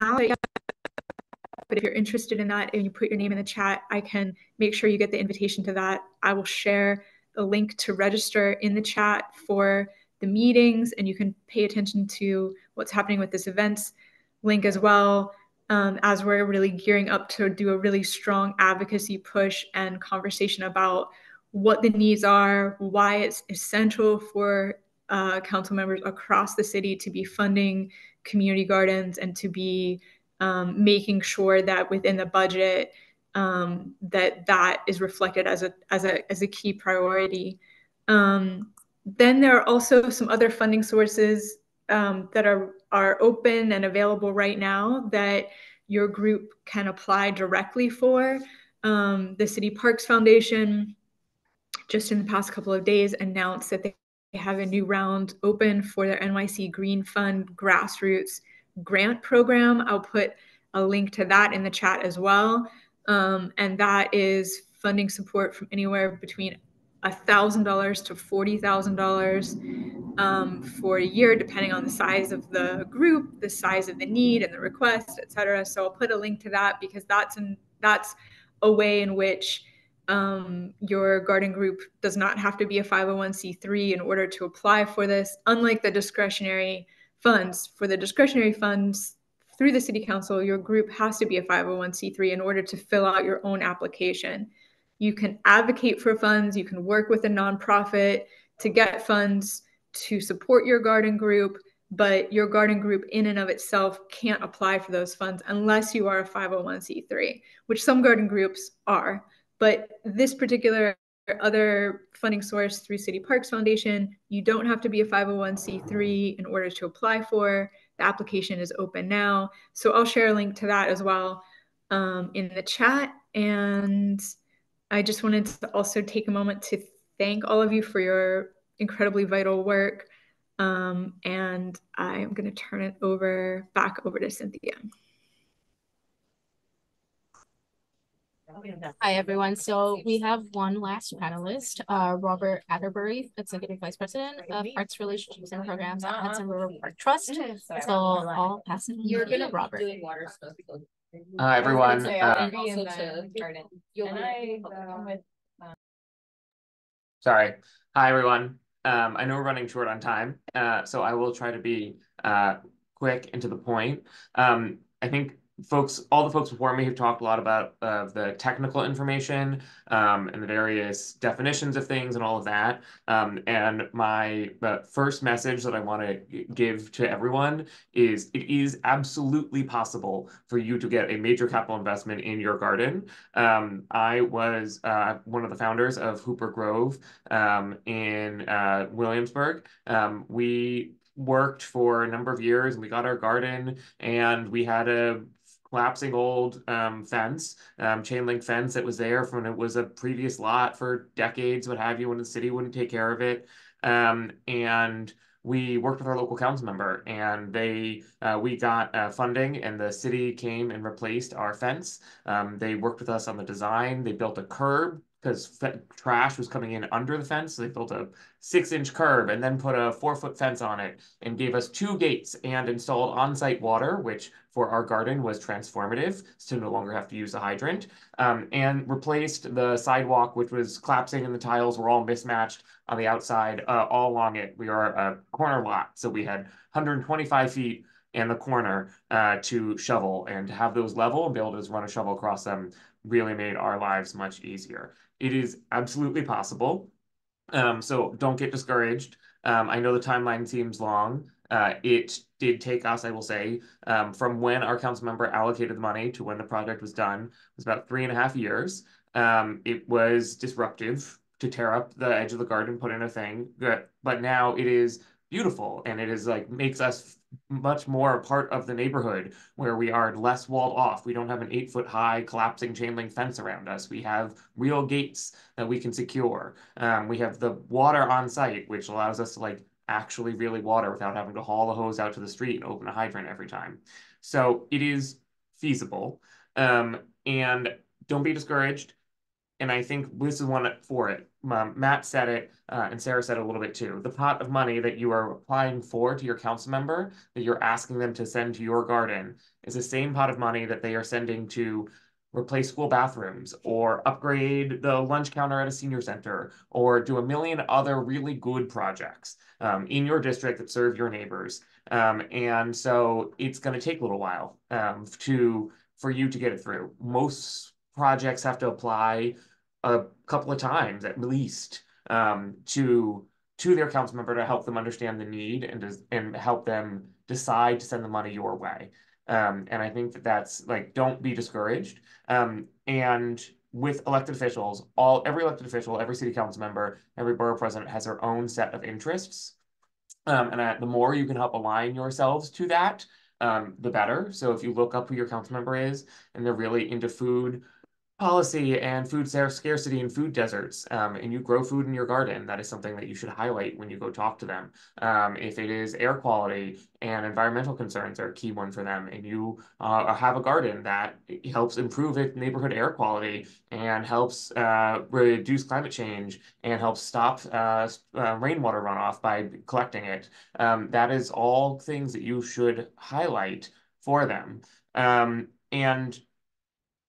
but if you're interested in that and you put your name in the chat, I can make sure you get the invitation to that. I will share the link to register in the chat for the meetings and you can pay attention to what's happening with this events link as well um, as we're really gearing up to do a really strong advocacy push and conversation about what the needs are, why it's essential for uh, council members across the city to be funding community gardens and to be um, making sure that within the budget um, that that is reflected as a as a as a key priority. Um, then there are also some other funding sources um, that are are open and available right now that your group can apply directly for. Um, the City Parks Foundation just in the past couple of days announced that they have a new round open for their NYC Green Fund grassroots grant program. I'll put a link to that in the chat as well. Um, and that is funding support from anywhere between $1,000 to $40,000 um, for a year, depending on the size of the group, the size of the need and the request, et cetera. So I'll put a link to that because that's, an, that's a way in which um, your garden group does not have to be a 501c3 in order to apply for this, unlike the discretionary funds. For the discretionary funds through the city council, your group has to be a 501c3 in order to fill out your own application. You can advocate for funds, you can work with a nonprofit to get funds to support your garden group, but your garden group in and of itself can't apply for those funds unless you are a 501c3, which some garden groups are. But this particular other funding source through City Parks Foundation, you don't have to be a 501c3 in order to apply for. The application is open now. So I'll share a link to that as well um, in the chat. And I just wanted to also take a moment to thank all of you for your incredibly vital work. Um, and I'm going to turn it over back over to Cynthia. Hi, everyone. So we have one last panelist, uh, Robert Atterbury, Executive Vice President of Park Relationships and Programs at Hudson River Park Trust. So I'll pass it You're to gonna Robert. Doing water stuff. Hi, everyone. Uh, Also to garden. You'll And be I, public uh, comment. sorry. Hi, everyone. Um, I know we're running short on time, uh, so I will try to be uh, quick and to the point. Um, I think folks, all the folks before me have talked a lot about uh, the technical information um, and the various definitions of things and all of that. Um, and my uh, first message that I want to give to everyone is it is absolutely possible for you to get a major capital investment in your garden. Um, I was uh, one of the founders of Hooper Grove um, in uh, Williamsburg. Um, we worked for a number of years and we got our garden and we had a collapsing old um, fence, um, chain link fence that was there from it was a previous lot for decades, what have you, when the city wouldn't take care of it. Um, and we worked with our local council member and they uh, we got uh, funding and the city came and replaced our fence um, they worked with us on the design they built a curb because trash was coming in under the fence. So they built a six inch curb and then put a four foot fence on it and gave us two gates and installed on site water, which for our garden was transformative to no longer have to use the hydrant, um, and replaced the sidewalk, which was collapsing and the tiles were all mismatched on the outside uh, all along it. We are a corner lot, so we had 125 feet in the corner uh, to shovel and to have those level and be able to just run a shovel across them really made our lives much easier. It is absolutely possible. Um, so don't get discouraged. Um, I know the timeline seems long. Uh, it did take us, I will say, um, from when our council member allocated the money to when the project was done, was about three and a half years. Um, it was disruptive to tear up the edge of the garden, put in a thing, but now it is beautiful and it is like makes us much more a part of the neighborhood where we are less walled off. We don't have an eight foot high collapsing chain link fence around us. We have real gates that we can secure. Um, we have the water on site, which allows us to like actually really water without having to haul a hose out to the street and open a hydrant every time. So it is feasible. Um, and don't be discouraged and I think this is one for it. Um, Matt said it, uh, and Sarah said a little bit too. The pot of money that you are applying for to your council member, that you're asking them to send to your garden, is the same pot of money that they are sending to replace school bathrooms or upgrade the lunch counter at a senior center or do a million other really good projects um, in your district that serve your neighbors. Um, and so it's going to take a little while um, to for you to get it through. Most projects have to apply a couple of times at least um, to to their council member to help them understand the need and and help them decide to send the money your way. Um, and I think that that's like don't be discouraged. Um, and with elected officials, all every elected official, every city council member, every borough president has their own set of interests. Um, and uh, the more you can help align yourselves to that, um, the better. So if you look up who your council member is and they're really into food, policy and food scarcity and food deserts um, and you grow food in your garden that is something that you should highlight when you go talk to them. Um, if it is air quality and environmental concerns are a key one for them and you uh, have a garden that helps improve it, neighborhood air quality and helps uh, reduce climate change and helps stop uh, uh rainwater runoff by collecting it um, that is all things that you should highlight for them. Um, and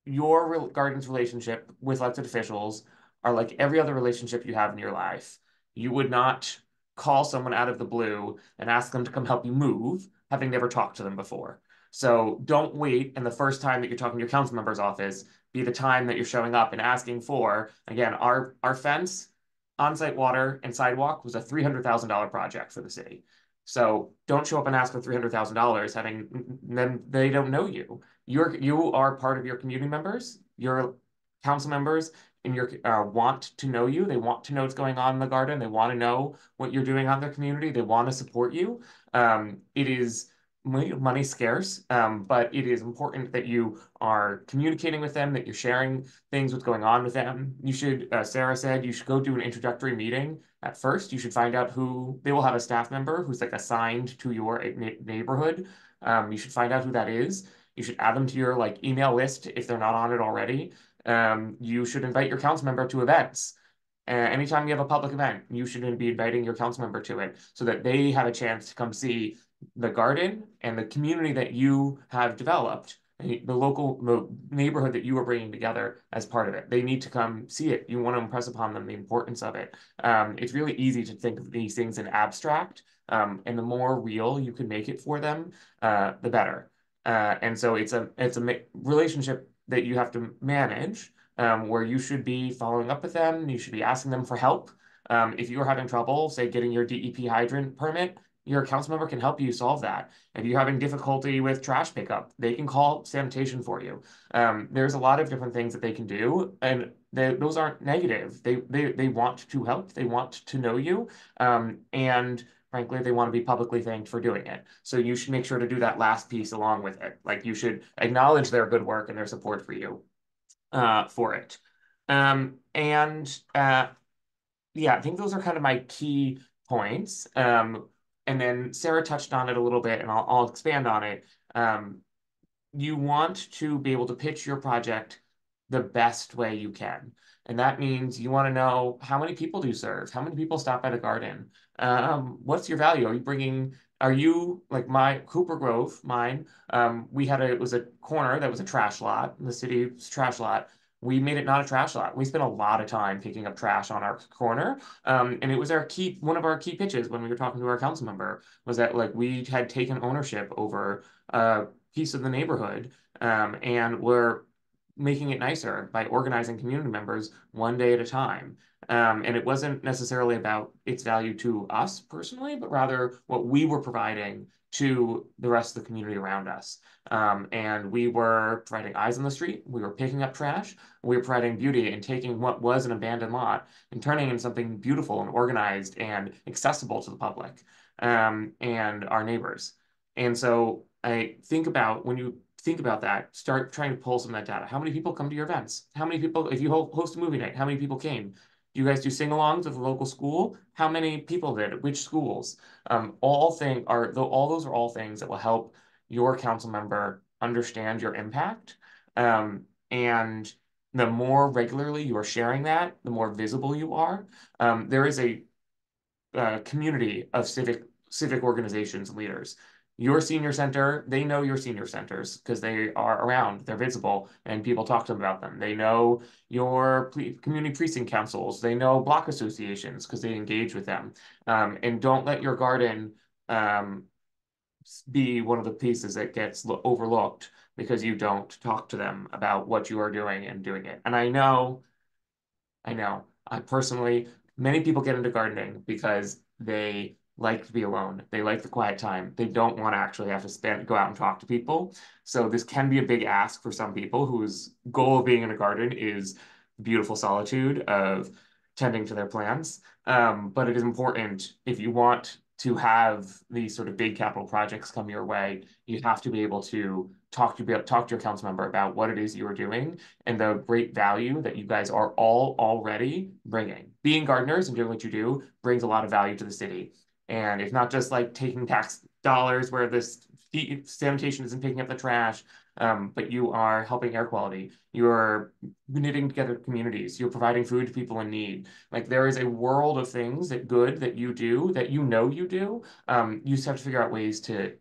your garden's relationship with elected officials are like every other relationship you have in your life. You would not call someone out of the blue and ask them to come help you move, having never talked to them before. So don't wait and the first time that you're talking to your council member's office be the time that you're showing up and asking for, again, our, our fence, on-site water, and sidewalk was a $300,000 project for the city. So don't show up and ask for $300,000 having, then they don't know you you're you are part of your community members, your council members, and your uh, want to know you. They want to know what's going on in the garden. They want to know what you're doing on their community. They want to support you. Um, it is money scarce, um, but it is important that you are communicating with them, that you're sharing things, what's going on with them. You should, uh, Sarah said, you should go do an introductory meeting at first. You should find out who, they will have a staff member who's like assigned to your neighborhood. Um, you should find out who that is you should add them to your like email list if they're not on it already. Um, you should invite your council member to events. Uh, anytime you have a public event, you should be inviting your council member to it so that they have a chance to come see the garden and the community that you have developed, the local neighborhood that you are bringing together as part of it. They need to come see it. You want to impress upon them the importance of it. Um, it's really easy to think of these things in abstract, um, and the more real you can make it for them, uh, the better. Uh, and so it's a it's a relationship that you have to manage um, where you should be following up with them. You should be asking them for help. Um, if you're having trouble, say getting your DEP hydrant permit, your council member can help you solve that. If you're having difficulty with trash pickup, they can call sanitation for you. Um, there's a lot of different things that they can do, and they, those aren't negative. They, they they want to help. They want to know you, um, and frankly, they want to be publicly thanked for doing it. So you should make sure to do that last piece along with it. Like you should acknowledge their good work and their support for you uh, for it. Um, and uh, yeah, I think those are kind of my key points. Um, and then Sarah touched on it a little bit, and I'll, I'll expand on it. Um, you want to be able to pitch your project the best way you can. And that means you want to know how many people do you serve? How many people stop by the garden? Um, what's your value? Are you bringing are you like my Hooper Grove, mine? Um, we had a it was a corner that was a trash lot, in the city's trash lot. We made it not a trash lot. We spent a lot of time picking up trash on our corner, um, and it was our key one of our key pitches when we were talking to our council member was that like we had taken ownership over a piece of the neighborhood, um, and we're making it nicer by organizing community members one day at a time. Um, and it wasn't necessarily about its value to us personally, but rather what we were providing to the rest of the community around us. Um, and we were providing eyes on the street, we were picking up trash, we were providing beauty and taking what was an abandoned lot and turning it into something beautiful and organized and accessible to the public um, and our neighbors. And so I think about when you think about that, start trying to pull some of that data. How many people come to your events? How many people, if you host a movie night, how many people came? Do you guys do sing-alongs with the local school? How many people did? Which schools? Um, all thing are though all those are all things that will help your council member understand your impact. Um, and the more regularly you are sharing that, the more visible you are. Um, there is a, uh, community of civic civic organizations leaders your senior center, they know your senior centers because they are around, they're visible, and people talk to them about them. They know your community precinct councils, they know block associations because they engage with them. Um, and don't let your garden um, be one of the pieces that gets overlooked because you don't talk to them about what you are doing and doing it. And I know, I know, I personally, many people get into gardening because they like to be alone. They like the quiet time. They don't want to actually have to spend go out and talk to people. So this can be a big ask for some people whose goal of being in a garden is beautiful solitude of tending to their plants. Um, but it is important if you want to have these sort of big capital projects come your way, you have to be able to talk to talk to your council member about what it is you are doing and the great value that you guys are all already bringing. Being gardeners and doing what you do brings a lot of value to the city. And it's not just like taking tax dollars where this sanitation isn't picking up the trash, um, but you are helping air quality. You're knitting together communities. You're providing food to people in need. Like there is a world of things that good that you do that you know you do. Um, you just have to figure out ways to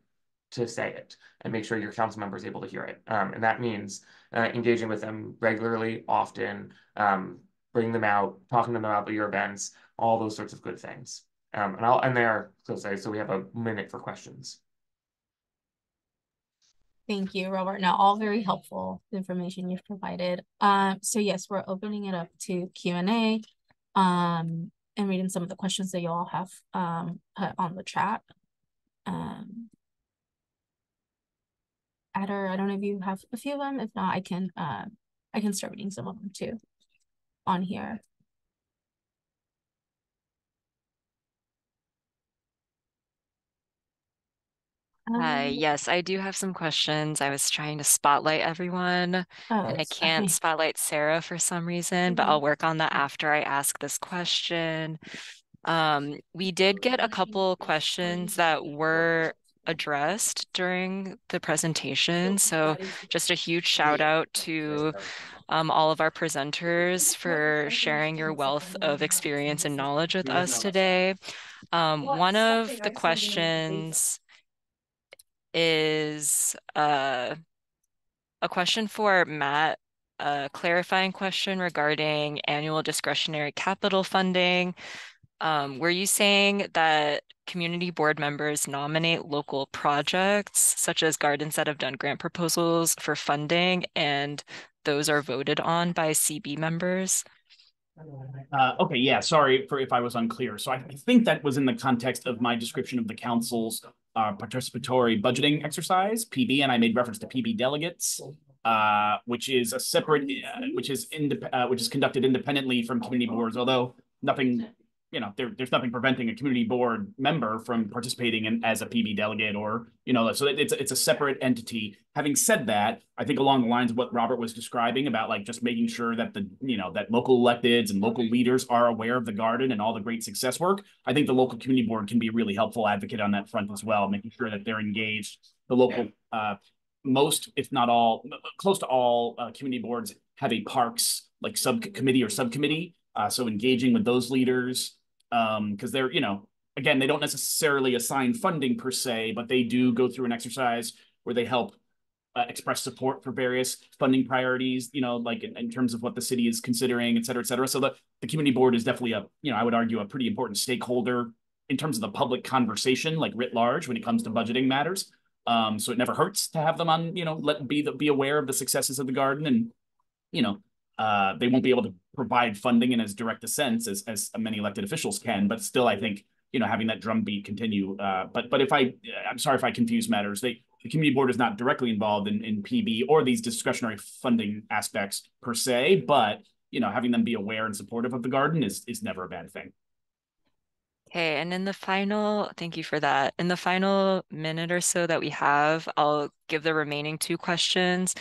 to say it and make sure your council member is able to hear it. Um, and that means uh, engaging with them regularly, often, um, bringing them out, talking to them about your events, all those sorts of good things. Um, and I'll end there, so say, so we have a minute for questions. Thank you, Robert. Now, all very helpful information you've provided. Um, so yes, we're opening it up to Q&A um, and reading some of the questions that you all have um, put on the chat. Um, Adder, I don't know if you have a few of them. If not, I can uh, I can start reading some of them too on here. Hi, Um, yes, I do have some questions. I was trying to spotlight everyone, and oh, I can't okay. spotlight Sarah for some reason, but Mhm. I'll work on that after I ask this question. Um, we did get a couple questions that were addressed during the presentation, so just a huge shout out to um, all of our presenters for sharing your wealth of experience and knowledge with us today. Um, one of the questions is uh, a question for Matt, a clarifying question regarding annual discretionary capital funding. Um, were you saying that community board members nominate local projects such as gardens that have done grant proposals for funding and those are voted on by CB members? Uh, okay, yeah, sorry for if I was unclear. So I think that was in the context of my description of the council's uh, participatory budgeting exercise, PB, and I made reference to PB delegates, uh, which is a separate, uh, which is indep- uh, which is conducted independently from community boards, although nothing you know, there, there's nothing preventing a community board member from participating in as a PB delegate or, you know, so it's, it's a separate entity. Having said that, I think along the lines of what Robert was describing about like just making sure that the, you know, that local electeds and local leaders are aware of the garden and all the great success work. I think the local community board can be a really helpful advocate on that front as well, making sure that they're engaged. The local, uh, most, if not all, close to all uh, community boards have a parks like subcommittee or subcommittee. Uh, so engaging with those leaders, because they're, you know, again, they don't necessarily assign funding per se, but they do go through an exercise where they help uh, express support for various funding priorities, you know, like in, in, terms of what the city is considering, et cetera, et cetera. So the, the community board is definitely a, you know, I would argue a pretty important stakeholder in terms of the public conversation, like writ large when it comes to budgeting matters. Um, so it never hurts to have them on, you know, let be the, be aware of the successes of the garden and, you know, uh, they won't be able to provide funding in as direct a sense as, as many elected officials can, but still, I think, you know, having that drumbeat continue. Uh, but, but if I, I'm sorry if I confuse matters, they, the community board is not directly involved in, in PB or these discretionary funding aspects per se, but you know, having them be aware and supportive of the garden is is never a bad thing. Okay, and in the final, thank you for that. In the final minute or so that we have, I'll give the remaining two questions.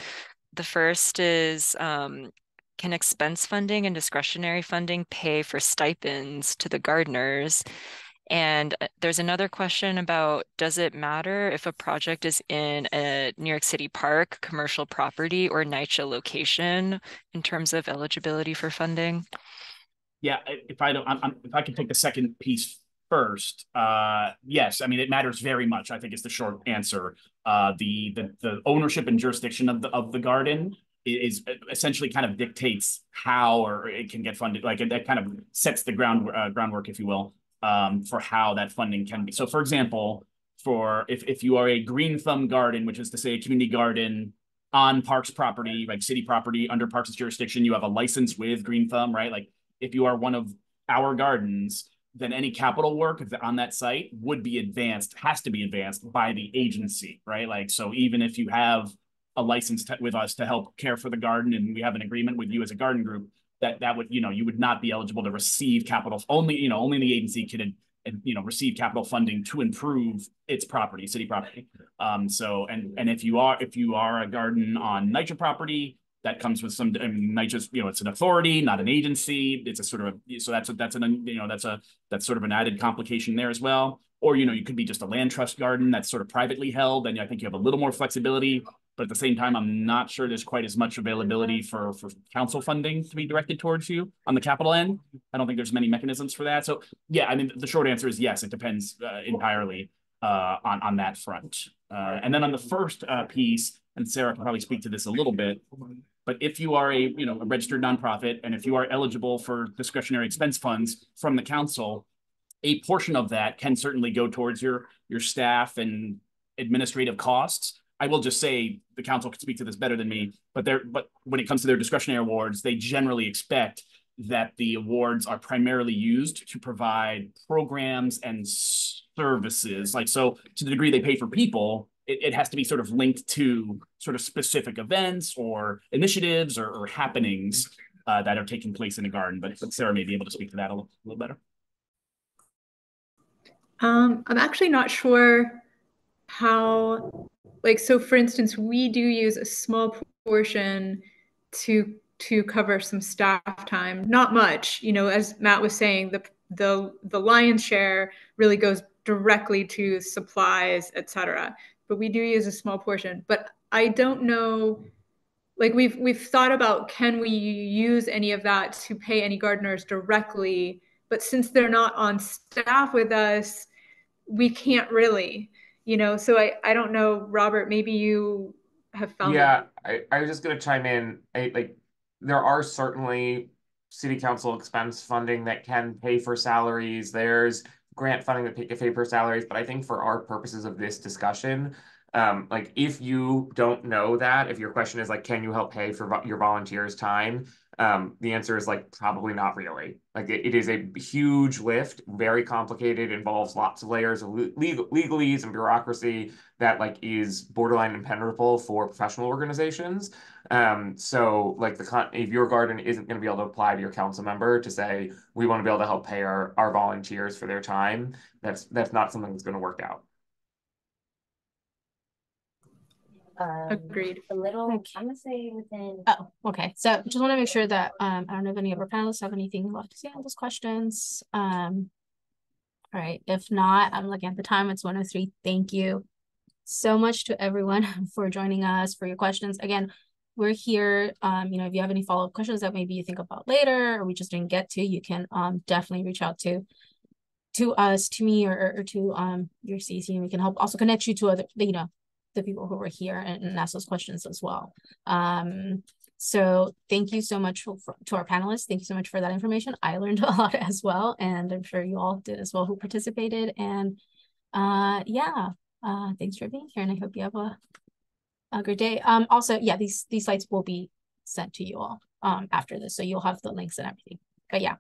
The first is um, can expense funding and discretionary funding pay for stipends to the gardeners? And uh, there's another question about does it matter if a project is in a New York City park, commercial property, or NYCHA location in terms of eligibility for funding? Yeah, if I don't, I'm, if I can take the second piece first, uh, yes, I mean it matters very much. I think is the short answer. Uh, the the the ownership and jurisdiction of the of the garden is essentially kind of dictates how or it can get funded. Like that kind of sets the ground uh, groundwork, if you will um, for how that funding can be. So for example, for if, if you are a GreenThumb garden, which is to say a community garden on parks property, like city property under parks jurisdiction, you have a license with GreenThumb, right? Like if you are one of our gardens, then any capital work on that site would be advanced, has to be advanced by the agency, right? Like, so even if you have a license with us to help care for the garden and we have an agreement with you as a garden group, that that would you know you would not be eligible to receive capital only you know only the agency could you know receive capital funding to improve its property city property. Um so and and if you are if you are a garden on NYCHA property that comes with some I mean, NYCHA's you know it's an authority not an agency. It's a sort of a, so that's a that's an you know that's a that's sort of an added complication there as well. Or you know you could be just a land trust garden that's sort of privately held and I think you have a little more flexibility but at the same time, I'm not sure there's quite as much availability for, for council funding to be directed towards you on the capital end. I don't think there's many mechanisms for that. So yeah, I mean, the short answer is yes, it depends uh, entirely uh, on, on that front. Uh, and then on the first uh, piece, and Sarah can probably speak to this a little bit, but if you are a, you know, a registered nonprofit and if you are eligible for discretionary expense funds from the council, a portion of that can certainly go towards your, your staff and administrative costs I will just say the council can speak to this better than me, but they but when it comes to their discretionary awards, they generally expect that the awards are primarily used to provide programs and services. Like so, to the degree they pay for people, it, it has to be sort of linked to sort of specific events or initiatives or, or happenings uh, that are taking place in a garden. But, but Sarah may be able to speak to that a little, a little better. Um, I'm actually not sure how like so for instance we do use a small portion to to cover some staff time. Not much you know as matt was saying the the the lion's share really goes directly to supplies etc but we do use a small portion. But i don't know like we've we've thought about can we use any of that to pay any gardeners directly but since they're not on staff with us we can't really you know so i i don't know robert maybe you have found yeah I, I was just going to chime in. I, like there are certainly city council expense funding that can pay for salaries. There's grant funding that can pay for salaries but i think for our purposes of this discussion um, like if you don't know that if your question is like can you help pay for vo your volunteers time um, the answer is like probably not really. Like it, it is a huge lift, very complicated, involves lots of layers of legal legalese and bureaucracy that like is borderline impenetrable for professional organizations. Um, so like the con- if your garden isn't going to be able to apply to your council member to say we want to be able to help pay our, our volunteers for their time, that's that's not something that's going to work out. Um, Agreed. A little, I'm gonna say within. Oh, okay. So just want to make sure that um I don't know if any of our panelists have anything left to say on those questions. Um, all right. If not, I'm looking at the time. It's 103. Thank you so much to everyone [laughs] for joining us for your questions. Again, we're here. Um, you know, if you have any follow-up questions that maybe you think about later or we just didn't get to, you can um definitely reach out to to us, to me, or or or to um your CC, and we can help also connect you to other, you know, the people who were here and, and ask those questions as well. Um, so thank you so much for, to our panelists. Thank you so much for that information. I learned [laughs] a lot as well, and I'm sure you all did as well who participated. And uh, yeah, uh, thanks for being here, and I hope you have a a great day. Um, also, yeah, these these slides will be sent to you all um after this, so you'll have the links and everything. But yeah,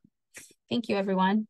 thank you, everyone.